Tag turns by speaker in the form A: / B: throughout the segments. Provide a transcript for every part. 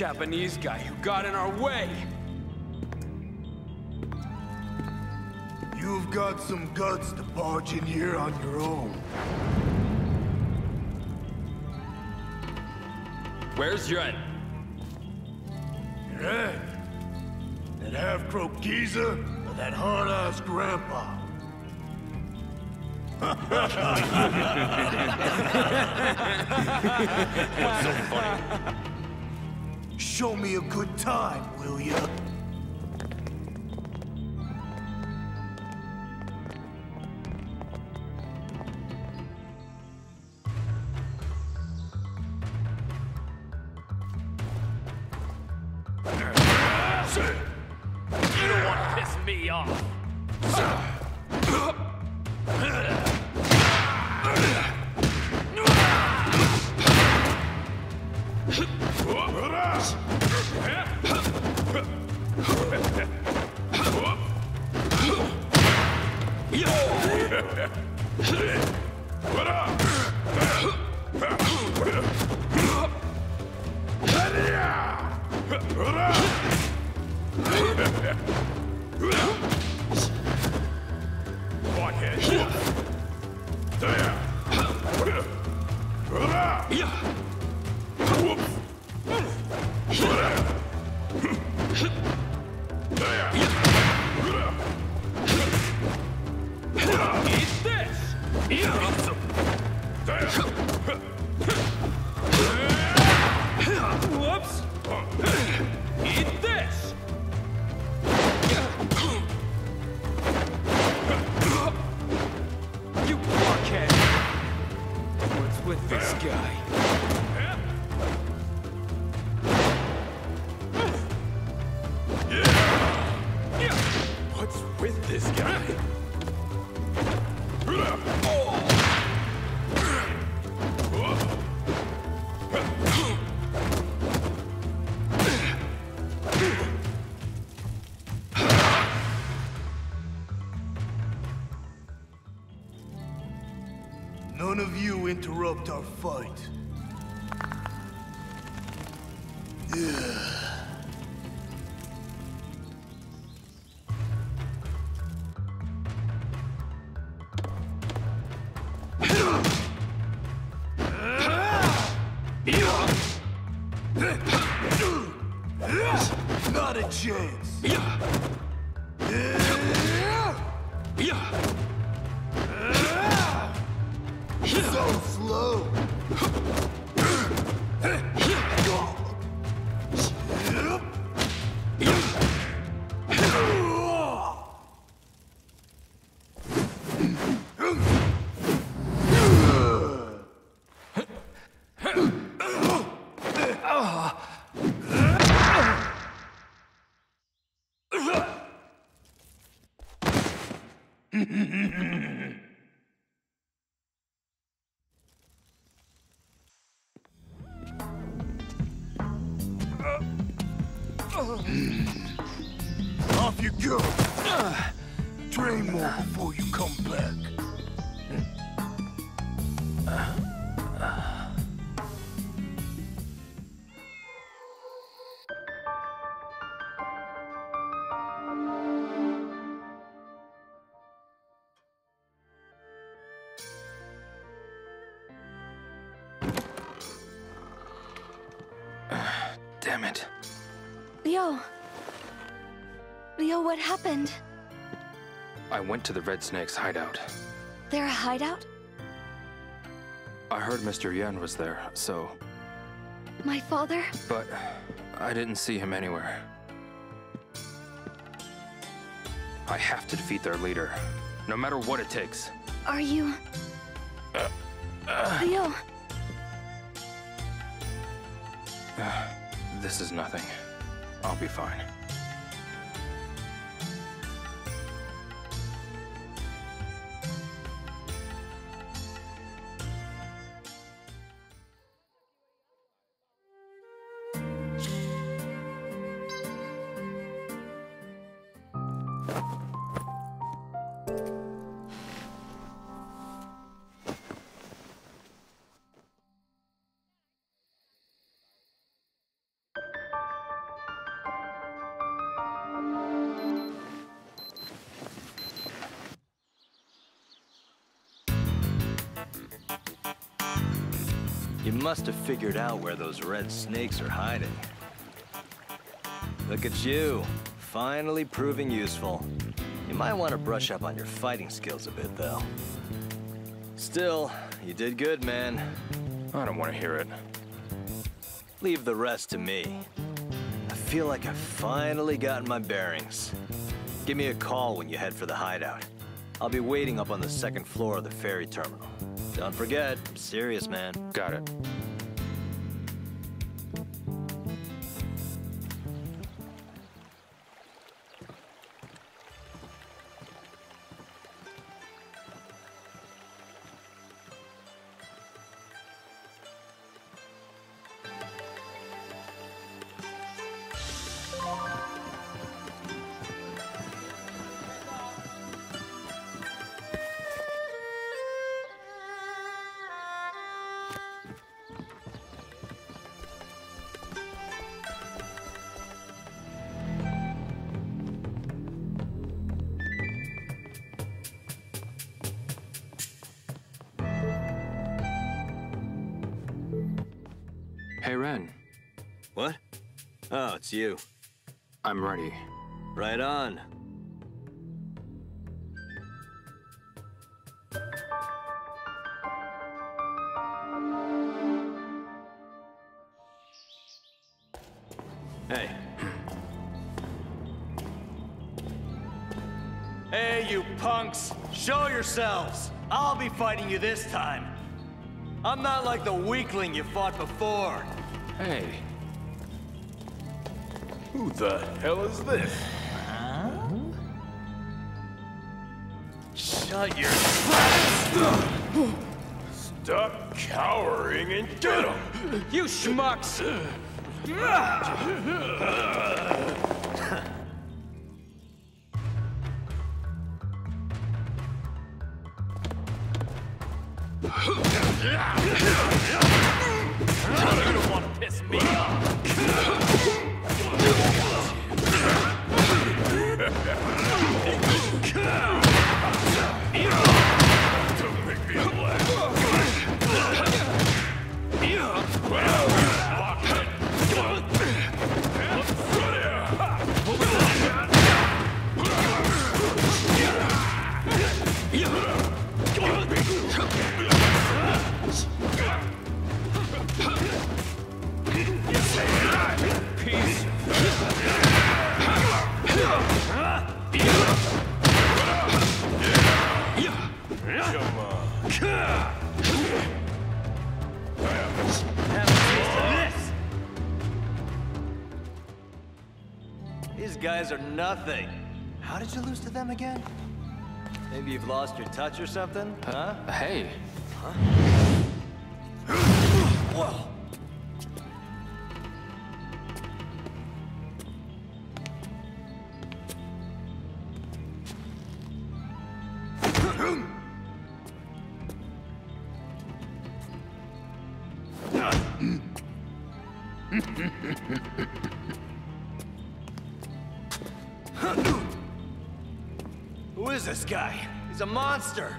A: him! The Japanese guy who got in our way!
B: You've got some guts to barge in here on your own.
A: Where's Ren?
B: Red? That half-croaked geezer or that hard-ass grandpa?
C: What's so funny?
B: Show me a good time, will ya?
A: Eat
B: interrupt our fight. Not a chance. Off you go. Train more before you come back.
D: Damn it.
E: Ryo. Ryo, what happened?
D: I went to the Red Snake's hideout.
E: Their hideout?
D: I heard Mr. Yen was there, so.
E: My father?
D: But I didn't see him anywhere. I have to defeat their leader, no matter what it takes.
E: Are you. Uh, uh.
D: Ryo, This is nothing. I'll be fine.
F: Must have figured out where those red snakes are hiding. Look at you, finally proving useful. You might want to brush up on your fighting skills a bit, though. Still, you did good, man.
D: I don't want to hear it.
F: Leave the rest to me. I feel like I've finally gotten my bearings. Give me a call when you head for the hideout. I'll be waiting up on the second floor of the ferry terminal. Don't forget, serious, man.
D: Got it. Ren.
F: What? Oh, it's you.
D: I'm ready.
F: Right on. Hey.
G: Hey, you punks! Show yourselves! I'll be fighting you this time! I'm not like the weakling you fought before!
D: Hey,
B: Who the hell is this?
G: Shut your...
B: Stop cowering and get him!
A: You schmucks!
C: You don't want
F: These guys are nothing. How did you lose to them again? Maybe you've lost your touch or something, huh?
D: hey.
G: Who is guy? He's a monster!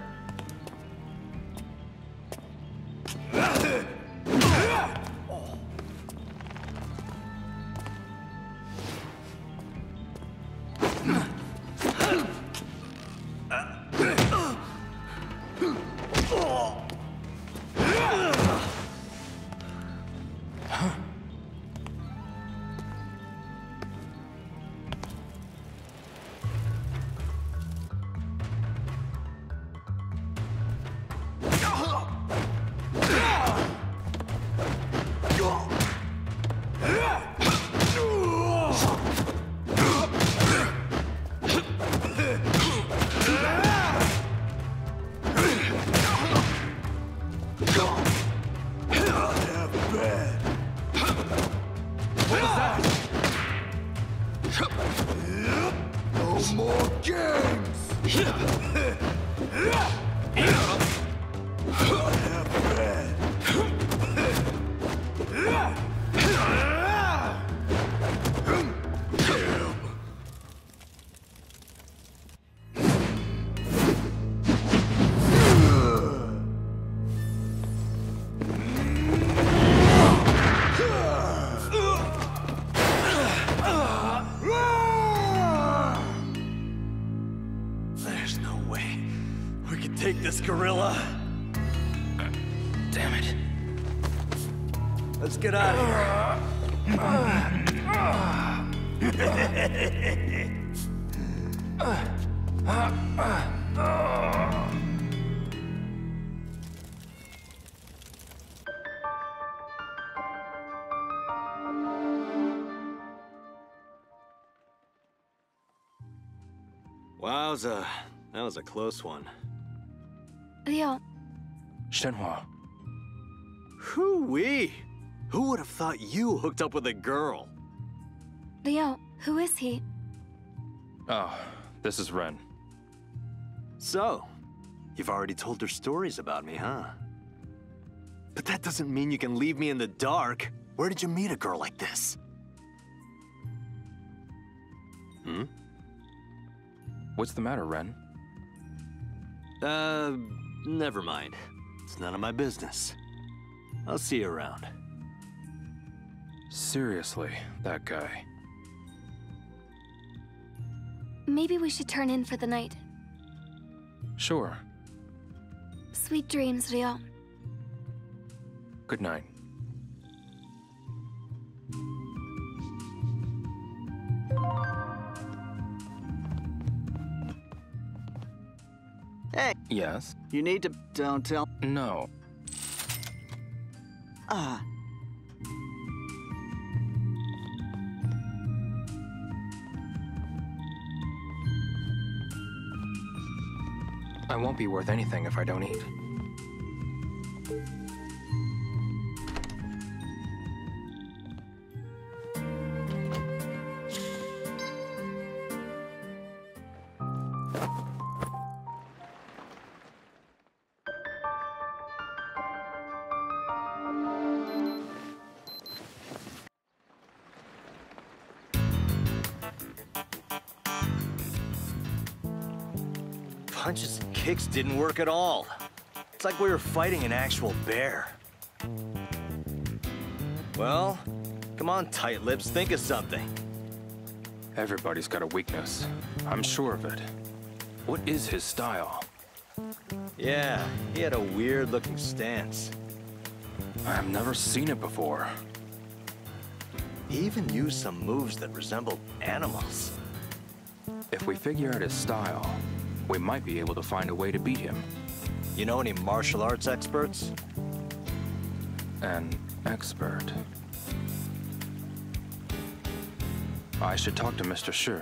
B: No
F: Wowza. That was a close one.
E: Ryo,
D: Shenhua.
F: Hoo-wee! Who would have thought you hooked up with a girl?
E: Ryo, who is he?
D: Oh, this is Ren.
F: So, you've already told her stories about me, huh? But that doesn't mean you can leave me in the dark. Where did you meet a girl like this? Hmm?
D: What's the matter, Ren?
F: Uh, never mind. It's none of my business. I'll see you around.
D: Seriously, that guy.
E: Maybe we should turn in for the night.
D: Sure.
E: Sweet dreams, Ryo.
D: Good night.
H: Hey,
D: Yes?
H: you need to don't tell.
D: No.
H: Ah,
D: won't be worth anything if I don't eat.
F: Didn't work at all. It's like we were fighting an actual bear. Well, come on, tight lips, think of something.
D: Everybody's got a weakness. I'm sure of it. What is his style?
F: Yeah, he had a weird looking stance.
D: I've never seen it before.
F: He even used some moves that resembled animals.
D: If we figure out his style, we might be able to find a way to beat him.
F: You know any martial arts experts?
D: An expert. I should talk to Mr. Shi.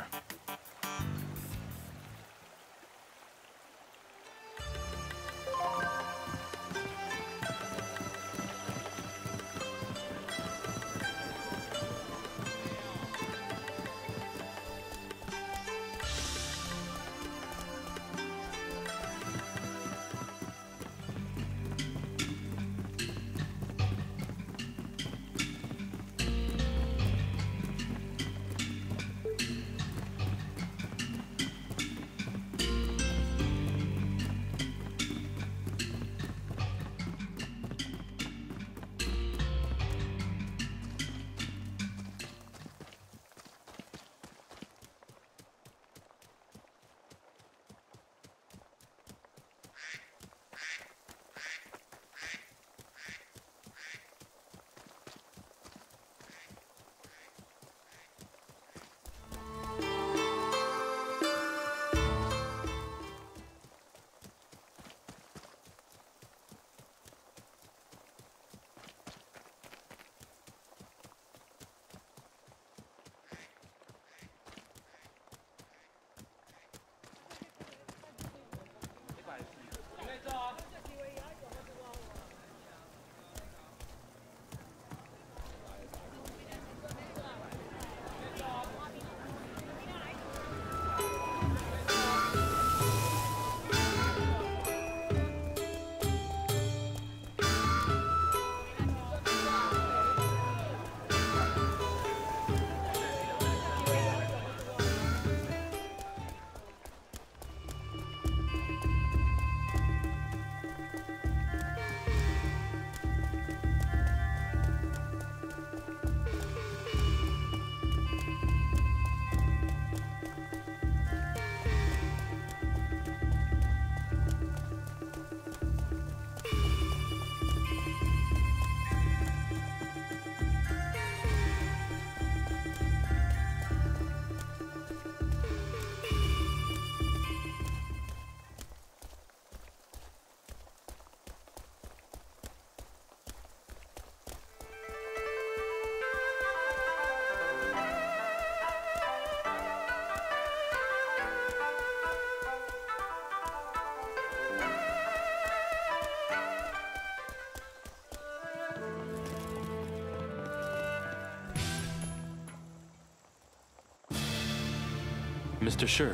D: Mr. Shi.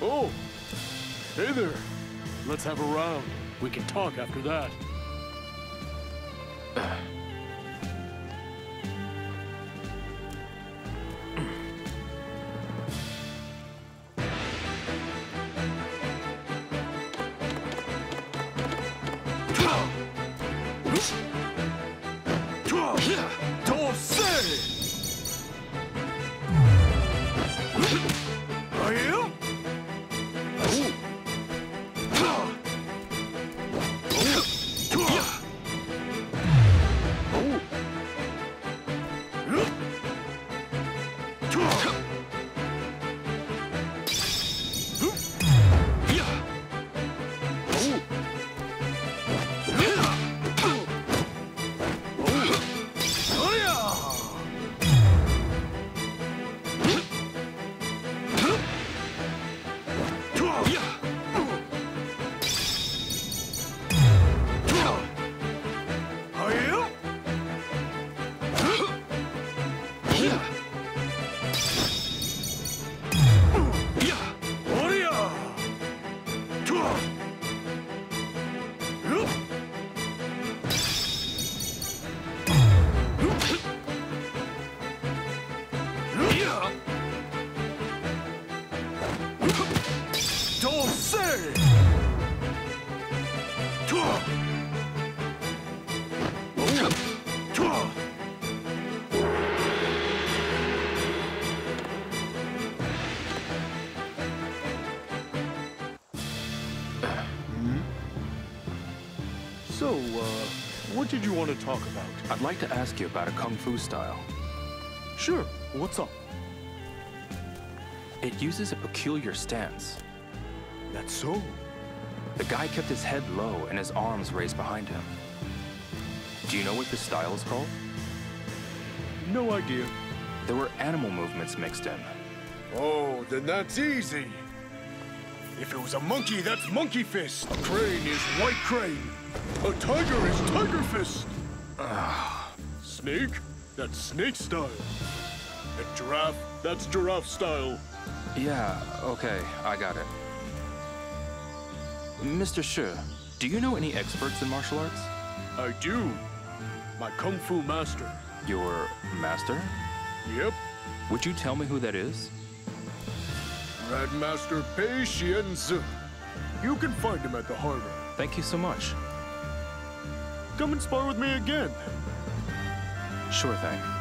C: Oh! Hey there! Let's have a round. We can talk after that. Did you want to talk about?
D: I'd like to ask you about a kung fu style.
C: Sure, what's up?
D: It uses a peculiar stance.
C: That's so.
D: The guy kept his head low and his arms raised behind him. Do you know what this style is called?
C: No idea.
D: There were animal movements mixed in.
B: Oh, then that's easy. If it was a monkey, that's monkey fist. A crane is white crane. A tiger is tiger fist. Ah. snake, that's snake style. A giraffe, that's giraffe style.
D: Yeah, okay, I got it. Mr. Shi, do you know any experts in martial arts?
B: I do. My kung fu master.
D: Your master?
B: Yep,
D: Would you tell me who that is?
B: Grandmaster Pei Xianzi. You can find him at the harbor.
D: Thank you so much.
C: Come and spar with me again.
D: Sure thing.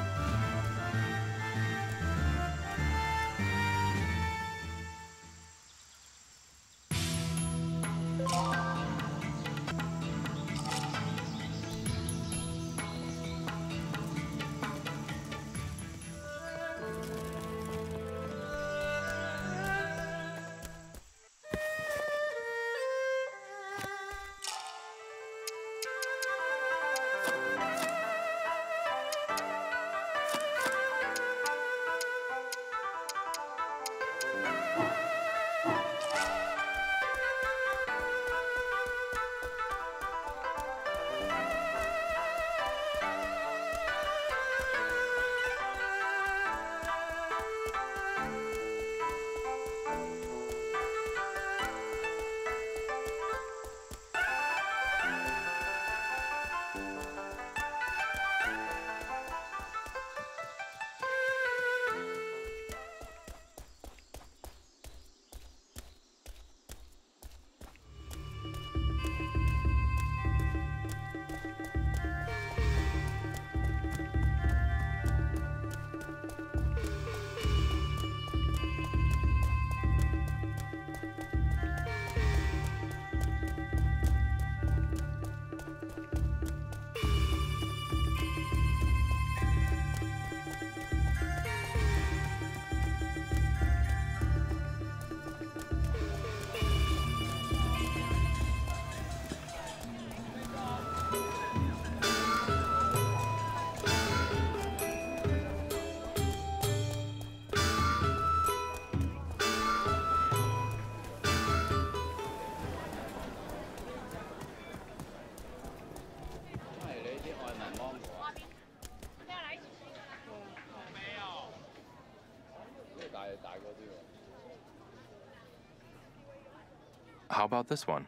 D: How about this one?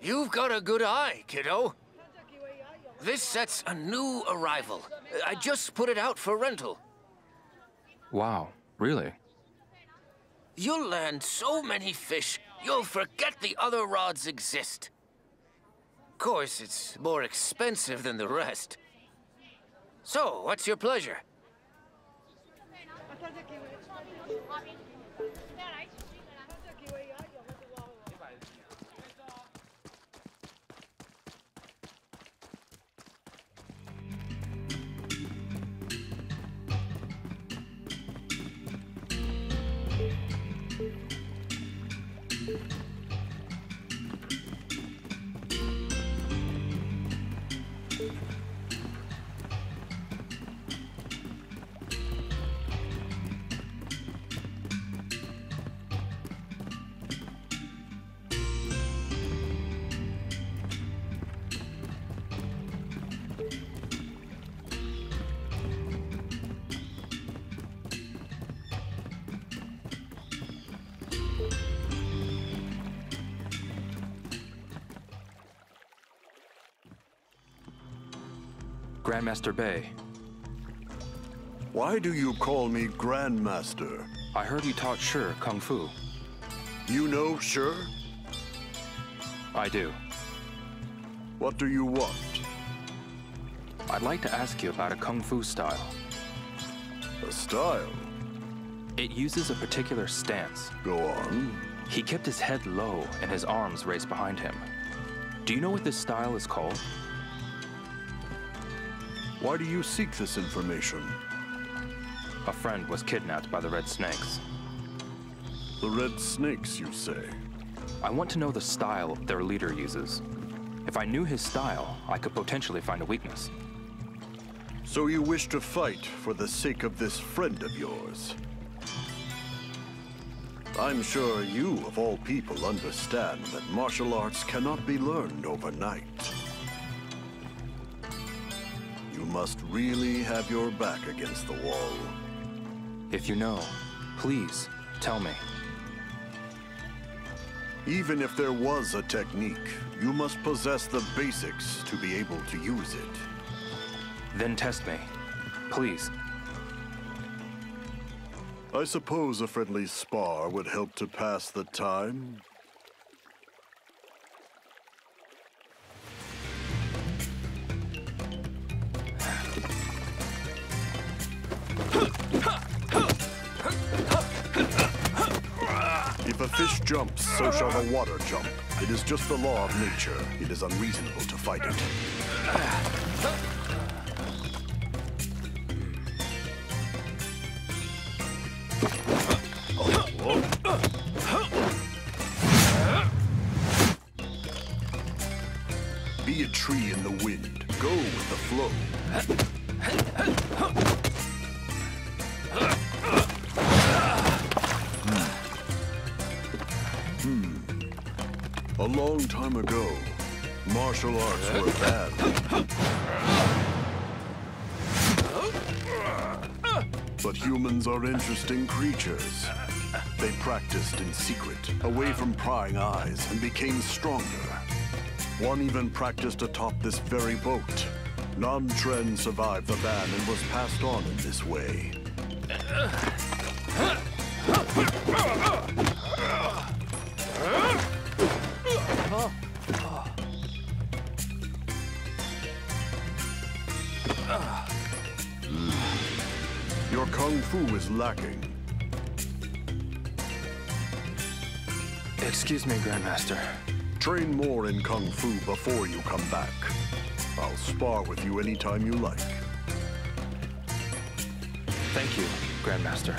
H: You've got a good eye, kiddo. This set's a new arrival. I just put it out for rental.
D: Wow, really?
H: You'll land so many fish, you'll forget the other rods exist. Of course, it's more expensive than the rest. So, what's your pleasure? Grandmaster Bay,
I: Why do you call me Grandmaster?
D: I heard you taught Shi Kung Fu.
I: You know Shi?
D: I do.
I: What do you want?
D: I'd like to ask you about a Kung Fu style.
I: A style?
D: It uses a particular stance.
I: Go on.
D: He kept his head low and his arms raised behind him. Do you know what this style is called?
I: Why do you seek this information?
D: A friend was kidnapped by the Red Snakes.
I: The Red Snakes, you say?
D: I want to know the style their leader uses. If I knew his style, I could potentially find a weakness.
I: So you wish to fight for the sake of this friend of yours? I'm sure you, of all people, understand that martial arts cannot be learned overnight. You must really have your back against the wall.
D: If you know, please tell me.
I: Even if there was a technique, you must possess the basics to be able to use it.
D: Then test me. Please.
I: I suppose a friendly spar would help to pass the time. Fish jumps, so shall the water jump. It is just the law of nature. It is unreasonable to fight it. Be a tree in the wind. Go with the flow. Long time ago, martial arts were bad. But humans are interesting creatures. They practiced in secret, away from prying eyes, and became stronger. One even practiced atop this very boat. Nan Tren survived the ban and was passed on in this way. Is lacking.
D: Excuse me, Grandmaster.
I: Train more in kung fu before you come back. I'll spar with you anytime you like.
D: Thank you, Grandmaster.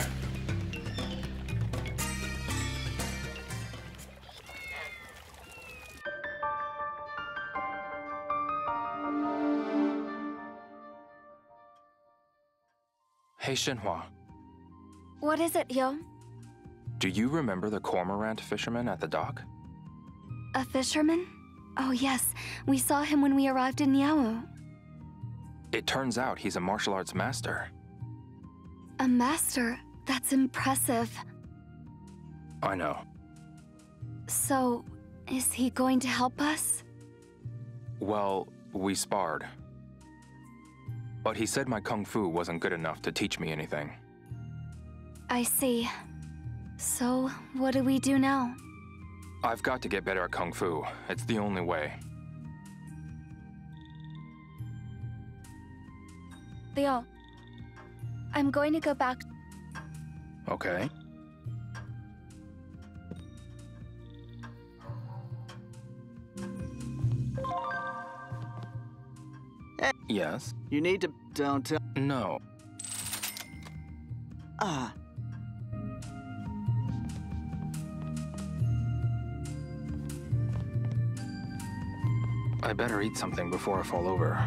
D: Hey, Shenhua.
E: What is it, Yo?
D: Do you remember the cormorant fisherman at the dock?
E: A fisherman? Oh, yes. We saw him when we arrived in Niao.
D: It turns out he's a martial arts master.
E: A master? That's impressive.
D: I know.
E: So, is he going to help us?
D: Well, we sparred. But he said my kung fu wasn't good enough to teach me anything.
E: I see. So, what do we do now?
D: I've got to get better at kung fu. It's the only way.
E: Ryo, I'm going to go back.
D: Okay. Yes?
J: You need to don't tell.
D: No.
J: Ah.
D: I better eat something before I fall over.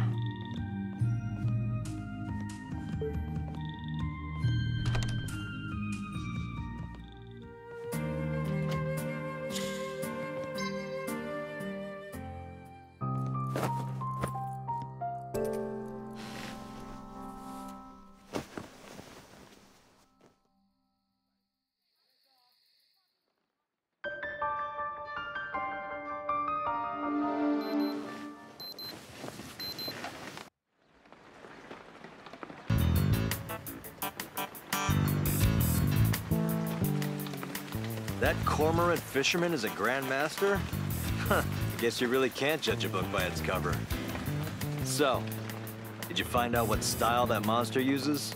F: That cormorant fisherman is a grandmaster? Huh, guess you really can't judge a book by its cover. So, did you find out what style that monster uses?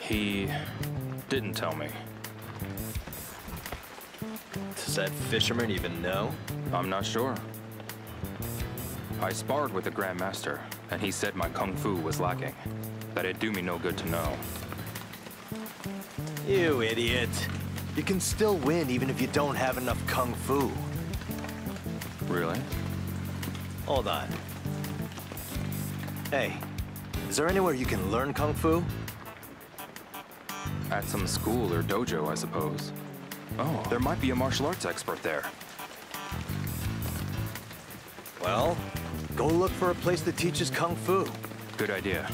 D: He didn't tell me.
F: Does that fisherman even know?
D: I'm not sure. I sparred with the Grandmaster, and he said my kung fu was lacking. That it'd do me no good to know.
F: You idiot. You can still win even if you don't have enough kung fu.
D: Really?
F: Hold on. Hey, is there anywhere you can learn kung fu?
D: At some school or dojo, I suppose. Oh, there might be a martial arts expert there.
F: Well, go look for a place that teaches kung fu.
D: Good idea.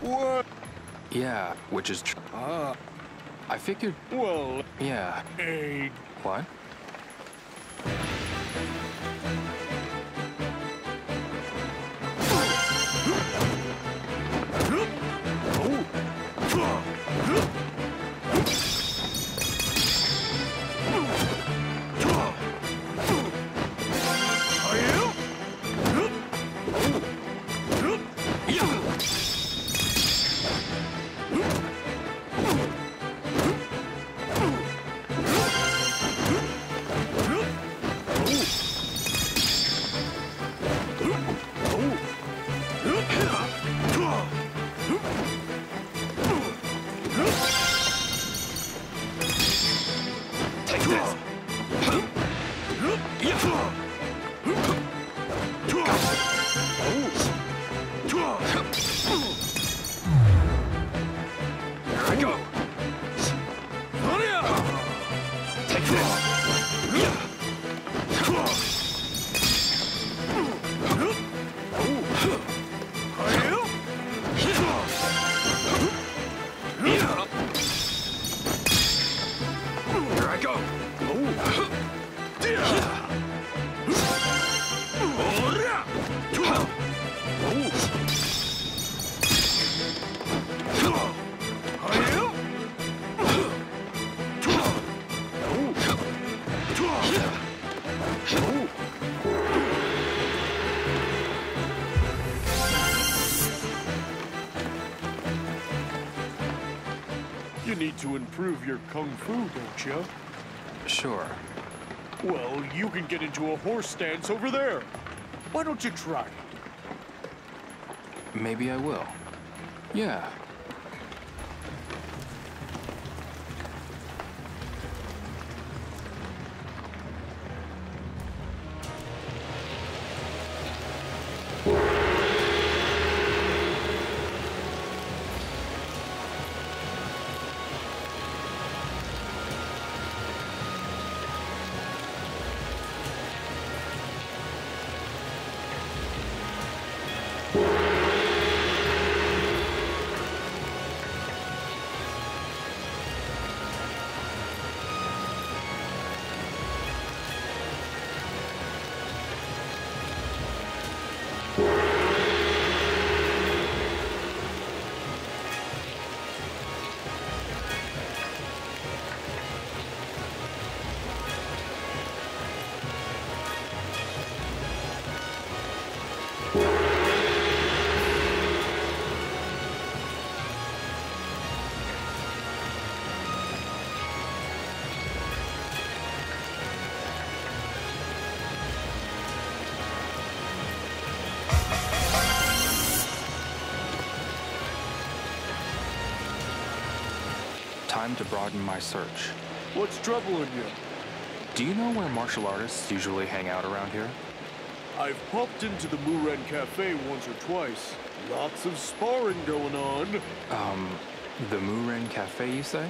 B: What?
D: Yeah, which is true.
B: Ah,
D: I figured.
B: well,
D: Yeah.
B: hey,
D: What?
B: oh,
C: improve your kung fu, don't you?
D: Sure.
C: Well, you can get into a horse stance over there. Why don't you try it?
D: Maybe I will. Yeah. Time to broaden my search.
C: What's troubling you?
D: Do you know where martial artists usually hang out around here?
C: I've popped into the Muren Cafe once or twice. Lots of sparring going on.
D: Um, the Muren Cafe, you say?